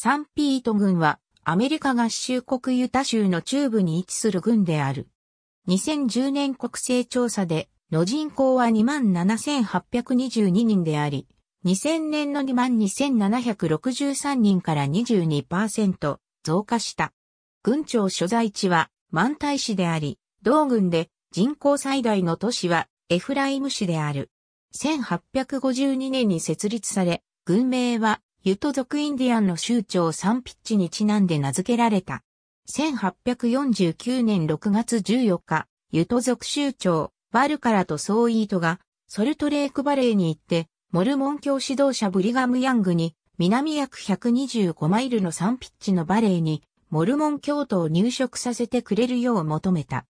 サンピート郡はアメリカ合衆国ユタ州の中部に位置する郡である。2010年国勢調査での人口は27,822人であり、2000年の22,763人から22%増加した。郡庁所在地は満大市であり、同郡で人口最大の都市はエフライム市である。1852年に設立され、軍名はユト族インディアンの州長サンピッチにちなんで名付けられた。1849年6月14日、ユト族州長、バルカラとソーイートが、ソルトレークバレーに行って、モルモン教指導者ブリガム・ヤングに、南約125マイルのサンピッチのバレーに、モルモン教徒を入植させてくれるよう求めた。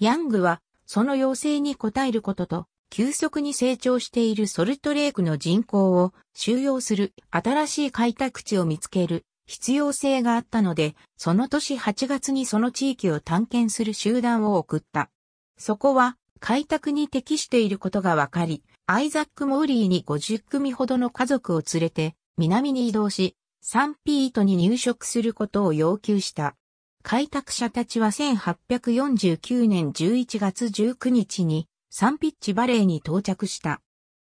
ヤングは、その要請に応えることと、急速に成長しているソルトレークの人口を収容する新しい開拓地を見つける必要性があったので、その年8月にその地域を探検する集団を送った。そこは開拓に適していることが分かり、アイザック・モーリーに50組ほどの家族を連れて南に移動し、サンピートに入植することを要求した。開拓者たちは1849年11月19日にサンピッチバレーに到着した。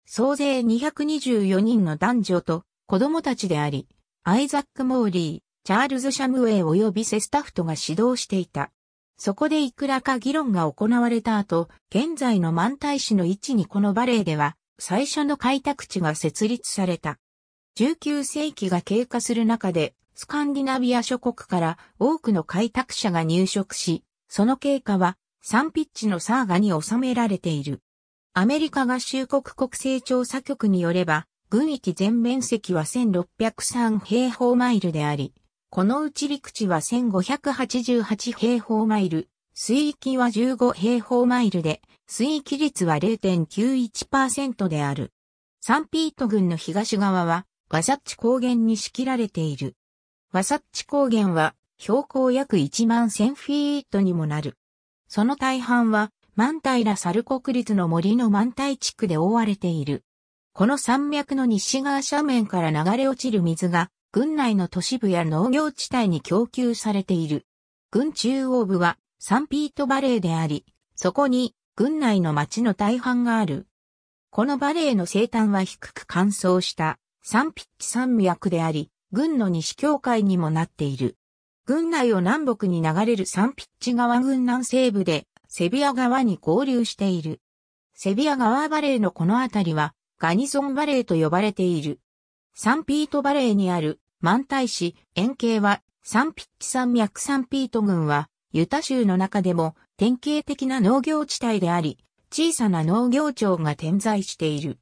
総勢224人の男女と子供たちであり、アイザック・モーリー、チャールズ・シャムウェイ及びセス・タフトが指導していた。そこでいくらか議論が行われた後、現在のマンタイ市の位置にこのバレーでは、最初の開拓地が設立された。19世紀が経過する中で、スカンディナビア諸国から多くの開拓者が入植し、その経過はサンピッチのサーガに収められている。アメリカ合衆国国勢調査局によれば、軍域全面積は1603平方マイルであり、このうち陸地は1588平方マイル、水域は15平方マイルで、水域率は0.91%である。サンピート郡の東側は、ワサッチ高原に仕切られている。ワサッチ高原は、標高約1万1000フィートにもなる。その大半は、満平サル国立の森の満体地区で覆われている。この山脈の西側斜面から流れ落ちる水が、軍内の都市部や農業地帯に供給されている。軍中央部は、サンピートバレーであり、そこに、軍内の町の大半がある。このバレーの西端は低く乾燥した、サンピッチ山脈であり、軍の西境界にもなっている。軍内を南北に流れるサンピッチ川軍南西部で、セビア川に合流している。セビア川バレーのこの辺りは、ガニソンバレーと呼ばれている。サンピートバレーにある、満大市、円形は、サンピッチ山脈サンピート郡は、ユタ州の中でも典型的な農業地帯であり、小さな農業町が点在している。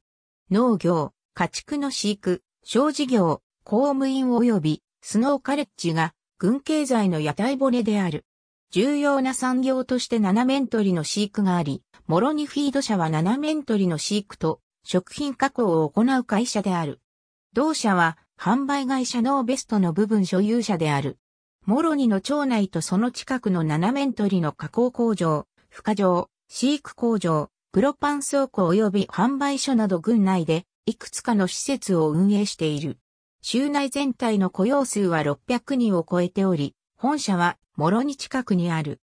農業、家畜の飼育、小事業、公務員及びスノーカレッジが軍経済の屋台骨である。重要な産業として七面鳥の飼育があり、モロニフィード社は七面鳥の飼育と食品加工を行う会社である。同社は販売会社ノーベストの部分所有者である。モロニの町内とその近くの七面鳥の加工工場、孵化場、飼育工場、プロパン倉庫及び販売所など軍内でいくつかの施設を運営している。州内全体の雇用数は600人を超えており、本社はモロニ近くにある。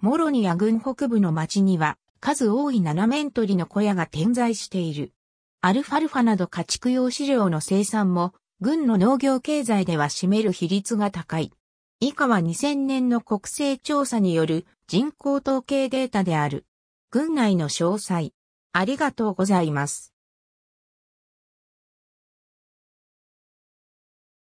モロニや軍北部の町には数多い七面鳥の小屋が点在している。アルファルファなど家畜用飼料の生産も軍の農業経済では占める比率が高い。以下は2000年の国勢調査による人口統計データである。軍内の詳細。ありがとうございます。